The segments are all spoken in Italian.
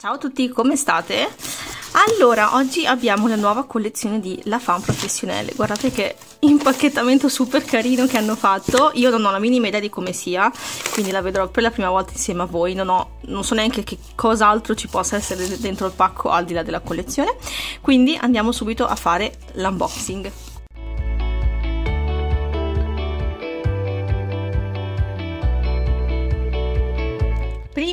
Ciao a tutti, come state? Allora, oggi abbiamo la nuova collezione di La Femme Professionelle. Guardate che impacchettamento super carino che hanno fatto. Io non ho la minima idea di come sia, quindi la vedrò per la prima volta insieme a voi. Non, ho, non so neanche che cos'altro ci possa essere dentro il pacco al di là della collezione. Quindi andiamo subito a fare l'unboxing.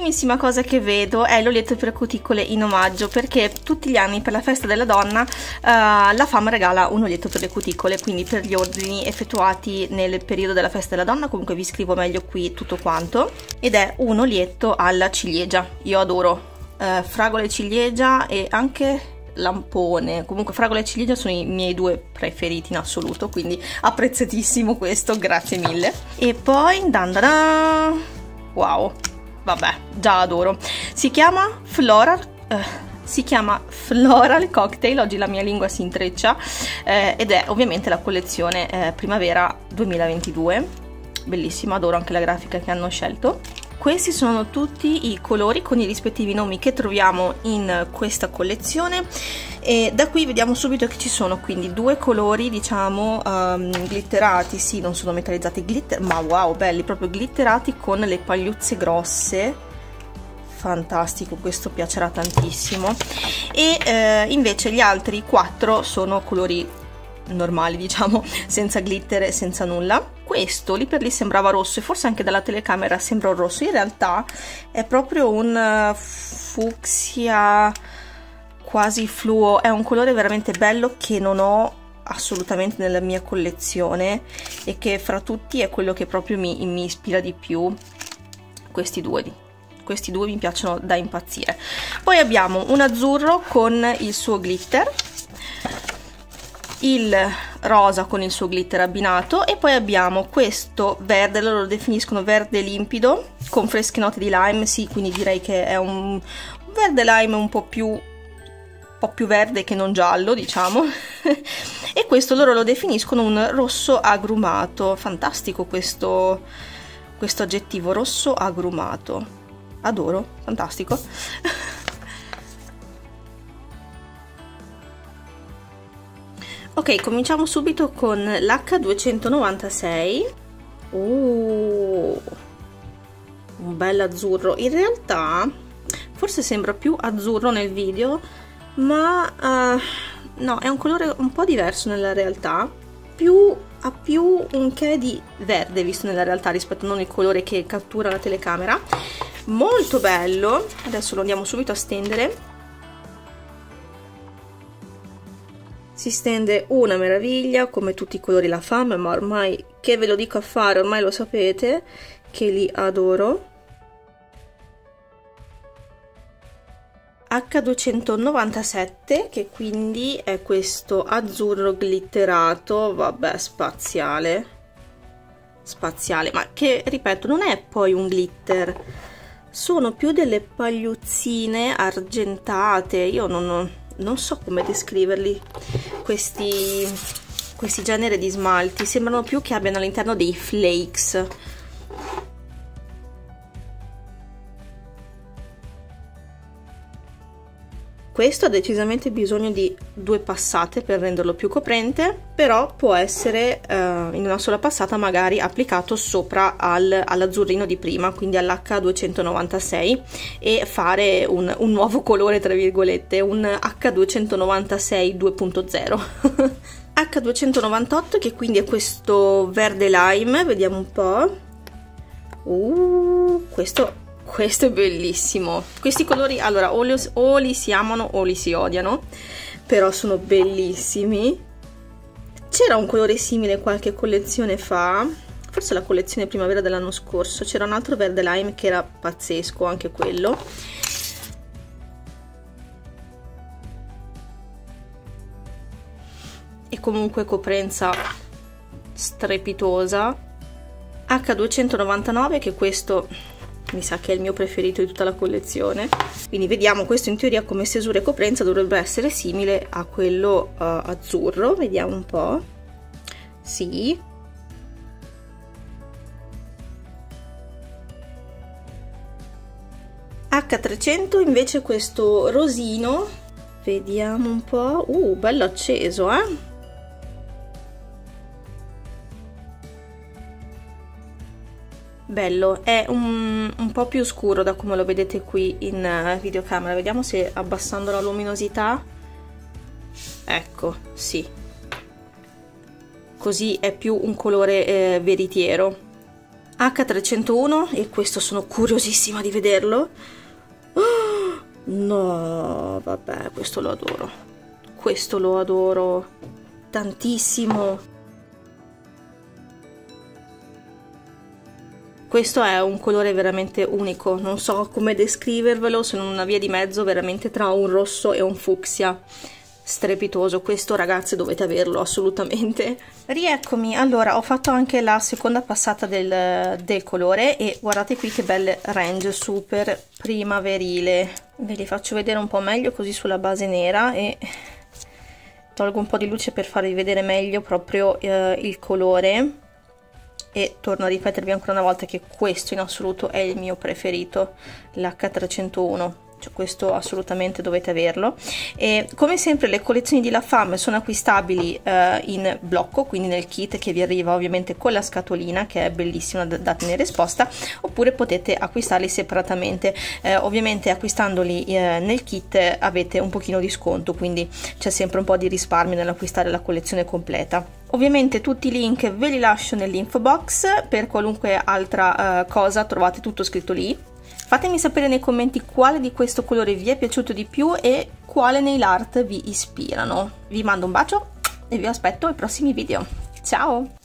Primissima cosa che vedo è l'olietto per cuticole in omaggio perché tutti gli anni per la festa della donna uh, la fama regala un olietto per le cuticole quindi per gli ordini effettuati nel periodo della festa della donna comunque vi scrivo meglio qui tutto quanto ed è un olietto alla ciliegia. Io adoro uh, fragole ciliegia e anche lampone. Comunque fragole e ciliegia sono i miei due preferiti in assoluto quindi apprezzatissimo questo grazie mille. E poi dan dan dan, wow vabbè, già adoro. Si chiama Floral... Uh, si chiama Floral Cocktail, oggi la mia lingua si intreccia, eh, ed è ovviamente la collezione eh, Primavera 2022. Bellissima, adoro anche la grafica che hanno scelto. Questi sono tutti i colori con i rispettivi nomi che troviamo in questa collezione. E da qui vediamo subito che ci sono quindi due colori diciamo um, glitterati, sì non sono metallizzati glitter, ma wow belli proprio glitterati con le pagliuzze grosse. Fantastico, questo piacerà tantissimo. E eh, invece gli altri quattro sono colori normali diciamo senza glitter e senza nulla questo lì per lì sembrava rosso e forse anche dalla telecamera sembra un rosso. In realtà è proprio un uh, fucsia quasi fluo. È un colore veramente bello che non ho assolutamente nella mia collezione e che fra tutti è quello che proprio mi, mi ispira di più. Questi due questi due mi piacciono da impazzire. Poi abbiamo un azzurro con il suo glitter il rosa con il suo glitter abbinato e poi abbiamo questo verde, loro lo definiscono verde limpido con fresche note di lime, sì, quindi direi che è un verde lime un po' più un po' più verde che non giallo, diciamo. e questo loro lo definiscono un rosso agrumato. Fantastico questo, questo aggettivo, rosso agrumato. Adoro, fantastico. Ok, cominciamo subito con l'H296. Uh, un bel azzurro. In realtà, forse sembra più azzurro nel video, ma uh, no, è un colore un po' diverso nella realtà. Più, ha più un che di verde visto nella realtà rispetto non il colore che cattura la telecamera. Molto bello. Adesso lo andiamo subito a stendere si stende una meraviglia come tutti i colori la fame ma ormai che ve lo dico a fare ormai lo sapete che li adoro. H297 che quindi è questo azzurro glitterato vabbè spaziale. Spaziale ma che ripeto non è poi un glitter. Sono più delle pagliuzzine argentate io non ho non so come descriverli questi, questi generi di smalti sembrano più che abbiano all'interno dei flakes Questo ha decisamente bisogno di due passate per renderlo più coprente, però può essere eh, in una sola passata magari applicato sopra al, all'azzurrino di prima, quindi all'H296 e fare un, un nuovo colore, tra virgolette, un H296 2.0. H298 che quindi è questo verde lime, vediamo un po'. Uh, questo questo è bellissimo. Questi colori allora o li, o li si amano o li si odiano però sono bellissimi. C'era un colore simile qualche collezione fa forse la collezione primavera dell'anno scorso. C'era un altro verde lime che era pazzesco anche quello. E comunque coprenza strepitosa. H299 che questo mi sa che è il mio preferito di tutta la collezione. Quindi vediamo questo in teoria come stesura e coprenza dovrebbe essere simile a quello uh, azzurro. Vediamo un po' sì. H300 invece questo rosino, vediamo un po', uh, bello acceso, eh? Bello è un, un, po' più scuro da come lo vedete qui in uh, videocamera. Vediamo se abbassando la luminosità ecco sì. Così è più un colore eh, veritiero. H301 e questo sono curiosissima di vederlo. Oh, no vabbè questo lo adoro. Questo lo adoro tantissimo questo è un colore veramente unico. Non so come descrivervelo sono una via di mezzo veramente tra un rosso e un fucsia. Strepitoso. Questo ragazze dovete averlo assolutamente. Rieccomi. Allora ho fatto anche la seconda passata del, del colore e guardate qui che bel range super primaverile. Ve li faccio vedere un po' meglio così sulla base nera e tolgo un po' di luce per farvi vedere meglio proprio eh, il colore e torno a ripetervi ancora una volta che questo in assoluto è il mio preferito l'H301 cioè questo assolutamente dovete averlo. E come sempre le collezioni di La Femme sono acquistabili eh, in blocco quindi nel kit che vi arriva ovviamente con la scatolina che è bellissima da, da tenere esposta oppure potete acquistarli separatamente. Eh, ovviamente acquistandoli eh, nel kit avete un pochino di sconto quindi c'è sempre un po' di risparmio nell'acquistare la collezione completa. Ovviamente tutti i link ve li lascio nell'info box, per qualunque altra uh, cosa trovate tutto scritto lì. Fatemi sapere nei commenti quale di questo colore vi è piaciuto di più e quale nail art vi ispirano. Vi mando un bacio e vi aspetto ai prossimi video. Ciao!